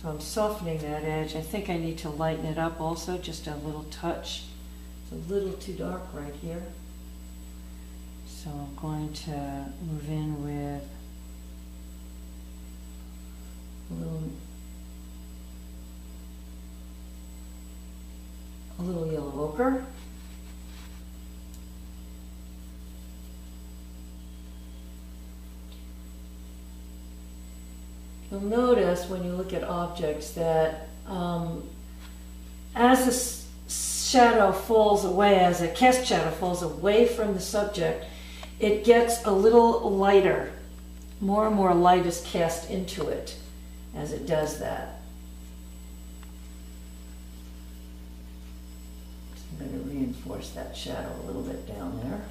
So I'm softening that edge. I think I need to lighten it up also, just a little touch. It's a little too dark right here. So I'm going to move in with a little, a little yellow ochre. You'll notice when you look at objects that um, as the shadow falls away, as a cast shadow falls away from the subject, it gets a little lighter. More and more light is cast into it as it does that. I'm going to reinforce that shadow a little bit down there.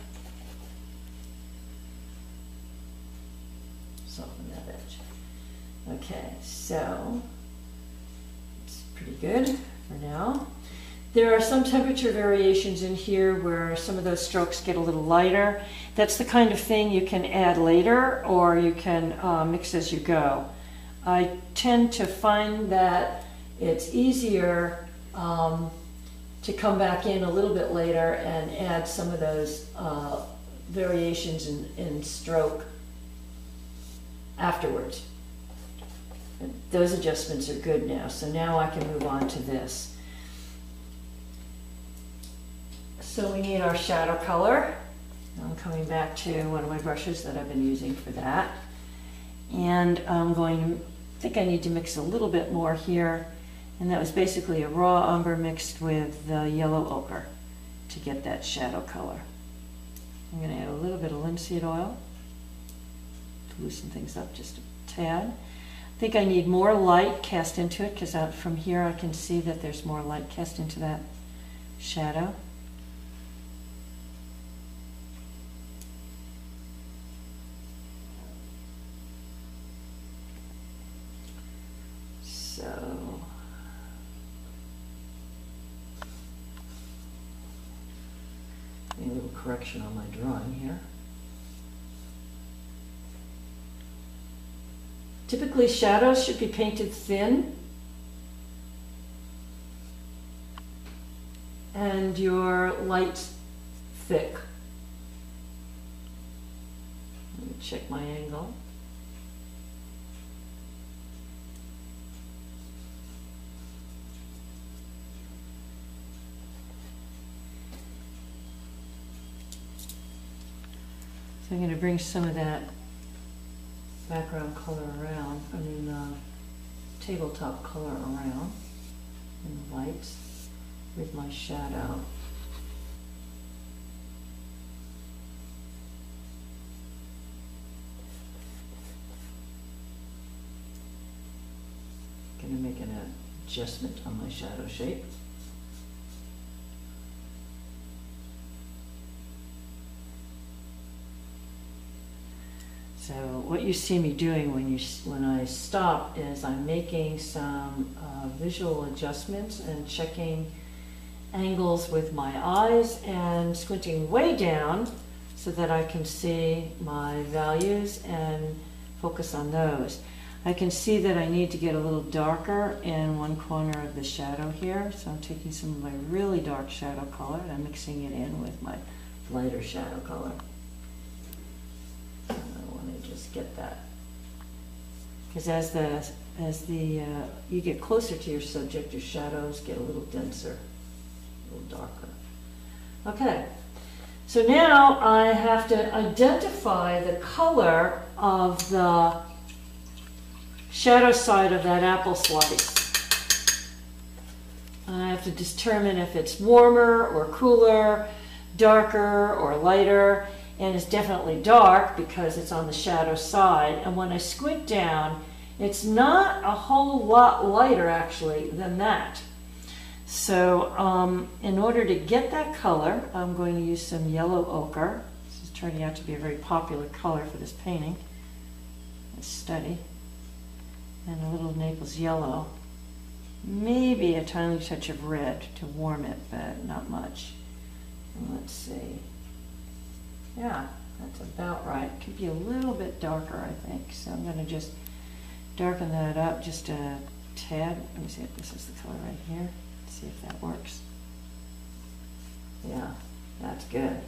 Soften that edge. Okay, so it's pretty good for now. There are some temperature variations in here where some of those strokes get a little lighter. That's the kind of thing you can add later or you can uh, mix as you go. I tend to find that it's easier um, to come back in a little bit later and add some of those uh, variations in, in stroke afterwards. Those adjustments are good now, so now I can move on to this. So we need our shadow color. I'm coming back to one of my brushes that I've been using for that. And I'm going to, I think I need to mix a little bit more here. And that was basically a raw umber mixed with the yellow ochre to get that shadow color. I'm going to add a little bit of linseed oil to loosen things up just a tad. I think I need more light cast into it because from here I can see that there's more light cast into that shadow. So a little correction on my drawing here. Typically, shadows should be painted thin. And your light thick. Let me check my angle. So I'm going to bring some of that background color around, I mean, uh, tabletop color around in the lights with my shadow. Gonna make an adjustment on my shadow shape. So what you see me doing when you when I stop is I'm making some uh, visual adjustments and checking angles with my eyes and squinting way down so that I can see my values and focus on those. I can see that I need to get a little darker in one corner of the shadow here, so I'm taking some of my really dark shadow color and I'm mixing it in with my lighter shadow color. I want to just get that. Because as the, as the, uh, you get closer to your subject, your shadows get a little denser, a little darker. Okay, so now I have to identify the color of the shadow side of that apple slice. I have to determine if it's warmer or cooler, darker or lighter, and it's definitely dark because it's on the shadow side. And when I squint down, it's not a whole lot lighter actually than that. So um, in order to get that color, I'm going to use some yellow ochre. This is turning out to be a very popular color for this painting, this study. And a little Naples yellow. Maybe a tiny touch of red to warm it, but not much. And let's see. Yeah, that's about right. Could be a little bit darker, I think. So I'm going to just darken that up just a tad. Let me see if this is the color right here. See if that works. Yeah, that's good.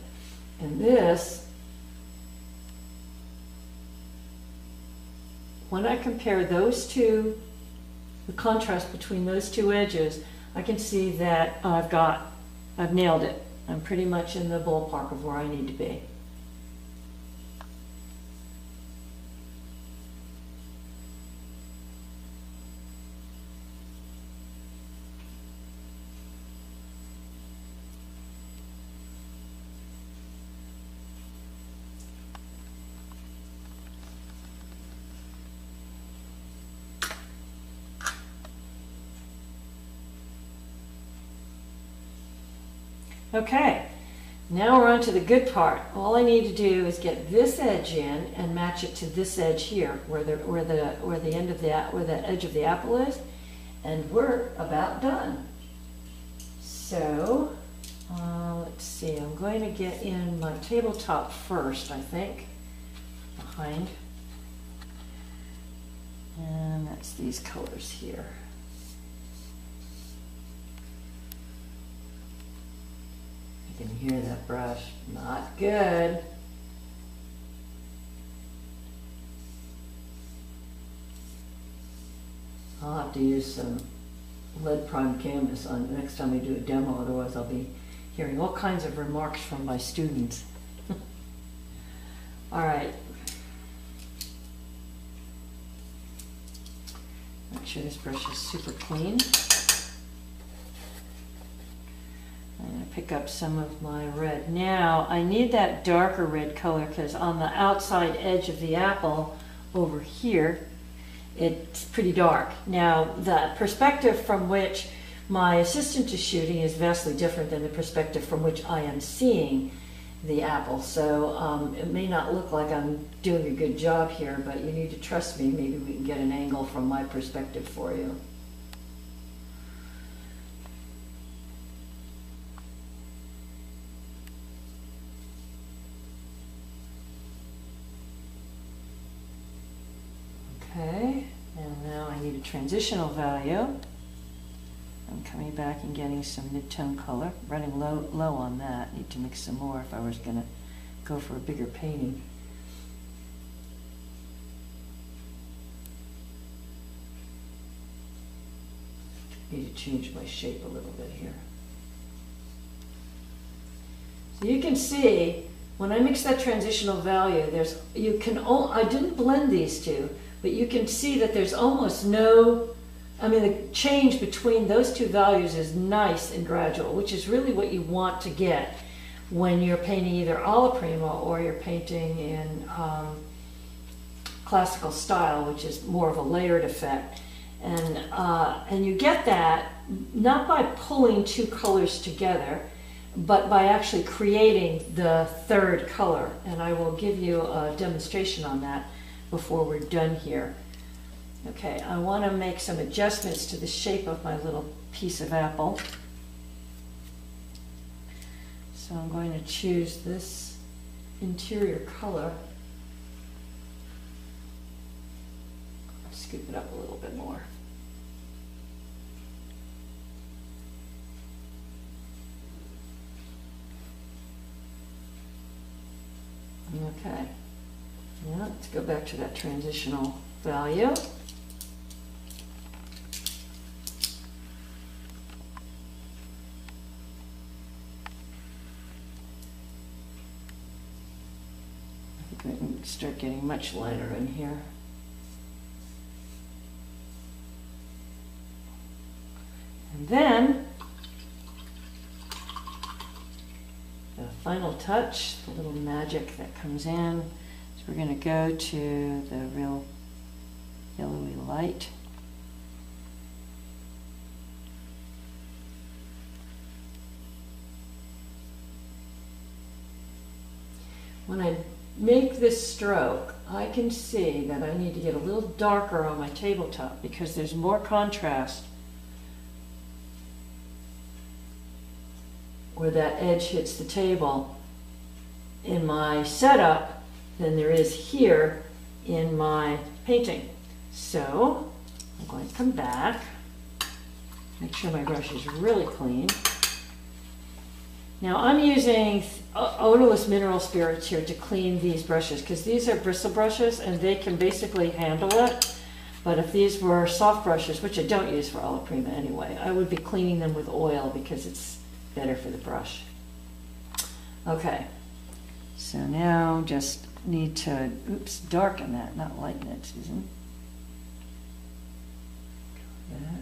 And this, when I compare those two, the contrast between those two edges, I can see that I've got, I've nailed it. I'm pretty much in the ballpark of where I need to be. Okay, now we're on to the good part. All I need to do is get this edge in and match it to this edge here, where the, where the, where the end of the, where the edge of the apple is, and we're about done. So, uh, let's see, I'm going to get in my tabletop first, I think, behind. And that's these colors here. Can hear that brush, not good. I'll have to use some lead prime canvas on next time we do a demo, otherwise I'll be hearing all kinds of remarks from my students. all right. Make sure this brush is super clean. I'm going to pick up some of my red. Now, I need that darker red color because on the outside edge of the apple over here, it's pretty dark. Now, the perspective from which my assistant is shooting is vastly different than the perspective from which I am seeing the apple. So um, it may not look like I'm doing a good job here, but you need to trust me. Maybe we can get an angle from my perspective for you. Okay, and now I need a transitional value. I'm coming back and getting some mid-tone color, running low, low on that. Need to mix some more if I was gonna go for a bigger painting. Need to change my shape a little bit here. So you can see when I mix that transitional value, there's you can I didn't blend these two, but you can see that there's almost no I mean, the change between those two values is nice and gradual, which is really what you want to get when you're painting either alla prima or you're painting in um, classical style, which is more of a layered effect. And, uh, and you get that not by pulling two colors together, but by actually creating the third color. And I will give you a demonstration on that before we're done here. Okay, I want to make some adjustments to the shape of my little piece of apple. So I'm going to choose this interior color. Scoop it up a little bit more. Okay, now let's go back to that transitional value. I can start getting much lighter in here. And then, the final touch, the little magic that comes in, is we're going to go to the real yellowy light. When I make this stroke, I can see that I need to get a little darker on my tabletop because there's more contrast where that edge hits the table in my setup than there is here in my painting. So I'm going to come back, make sure my brush is really clean. Now I'm using odorless mineral spirits here to clean these brushes because these are bristle brushes and they can basically handle it. But if these were soft brushes, which I don't use for alla prima anyway, I would be cleaning them with oil because it's better for the brush. Okay, so now just need to, oops, darken that, not lighten it, Susan. That.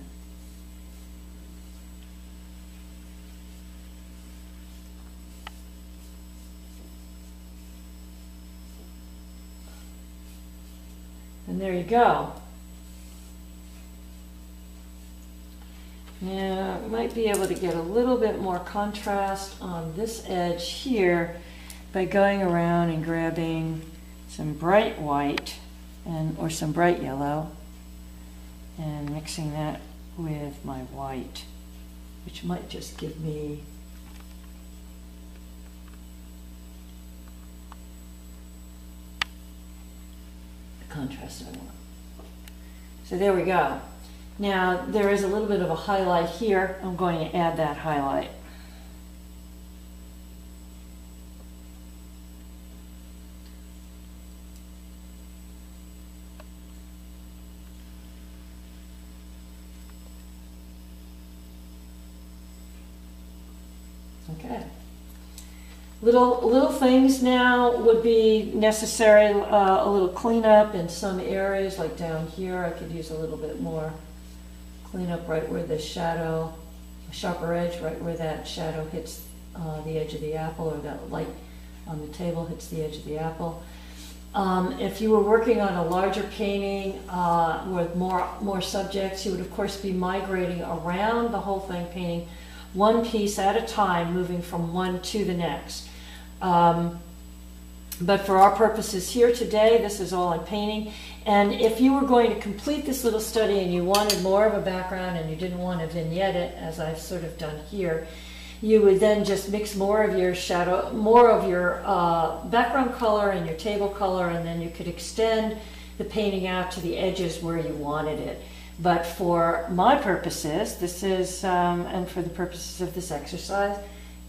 And there you go. Now, might be able to get a little bit more contrast on this edge here by going around and grabbing some bright white and or some bright yellow and mixing that with my white, which might just give me the contrast I want. So there we go. Now, there is a little bit of a highlight here. I'm going to add that highlight. Okay. Little, little things now would be necessary, uh, a little cleanup in some areas, like down here, I could use a little bit more cleanup right where the shadow, sharper edge, right where that shadow hits uh, the edge of the apple, or that light on the table hits the edge of the apple. Um, if you were working on a larger painting uh, with more, more subjects, you would of course be migrating around the whole thing, painting one piece at a time, moving from one to the next. Um, but for our purposes here today, this is all I'm painting. And if you were going to complete this little study and you wanted more of a background and you didn't want to vignette it, as I've sort of done here, you would then just mix more of your shadow, more of your uh, background color and your table color, and then you could extend the painting out to the edges where you wanted it. But for my purposes, this is, um, and for the purposes of this exercise,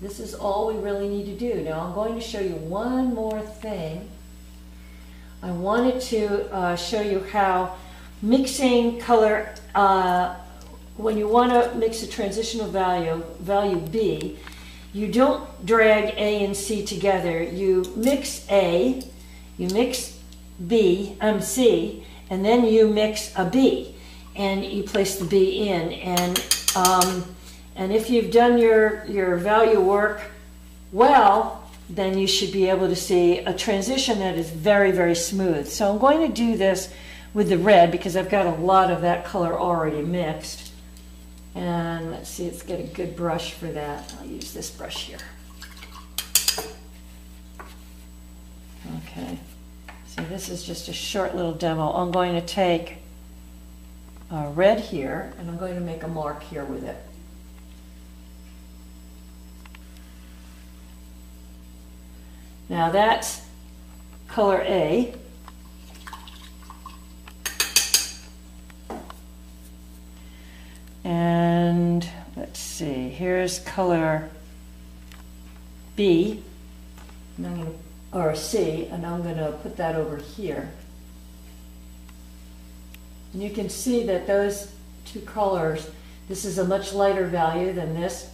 this is all we really need to do. Now I'm going to show you one more thing. I wanted to uh, show you how mixing color, uh, when you want to mix a transitional value, value B, you don't drag A and C together. You mix A, you mix B, um, C, and then you mix a B and you place the B in. And, um, and if you've done your, your value work well, then you should be able to see a transition that is very, very smooth. So I'm going to do this with the red because I've got a lot of that color already mixed. And let's see, let's get a good brush for that. I'll use this brush here. Okay, so this is just a short little demo. I'm going to take uh, red here, and I'm going to make a mark here with it. Now that's color A. And let's see, here's color B, or C, and I'm going to put that over here. And you can see that those two colors, this is a much lighter value than this.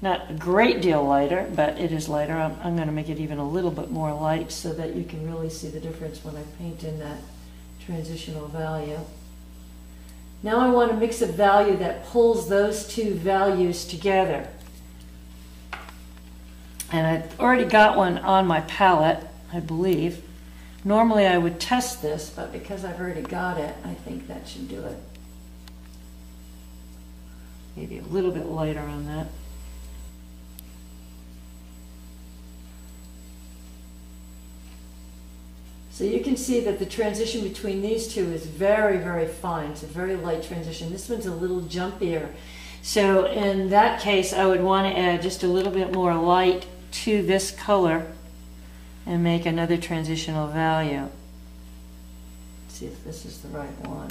Not a great deal lighter, but it is lighter. I'm, I'm going to make it even a little bit more light so that you can really see the difference when I paint in that transitional value. Now I want to mix a value that pulls those two values together. And I've already got one on my palette, I believe. Normally I would test this, but because I've already got it, I think that should do it. Maybe a little bit lighter on that. So you can see that the transition between these two is very, very fine. It's a very light transition. This one's a little jumpier. So in that case, I would want to add just a little bit more light to this color and make another transitional value. Let's see if this is the right one.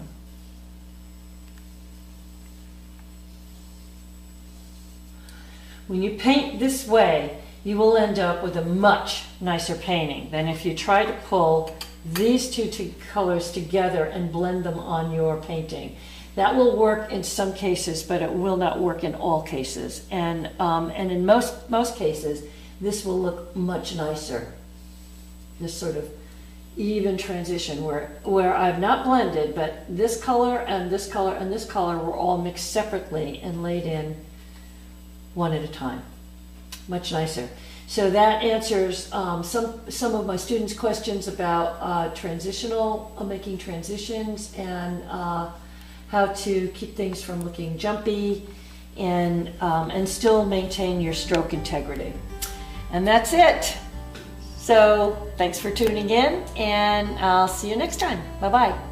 When you paint this way, you will end up with a much nicer painting than if you try to pull these two, two colors together and blend them on your painting. That will work in some cases, but it will not work in all cases. And, um, and in most, most cases, this will look much nicer this sort of even transition where, where I've not blended, but this color and this color and this color were all mixed separately and laid in one at a time. Much nicer. So that answers um, some, some of my students' questions about uh, transitional, uh, making transitions and uh, how to keep things from looking jumpy and, um, and still maintain your stroke integrity. And that's it. So thanks for tuning in, and I'll see you next time. Bye bye.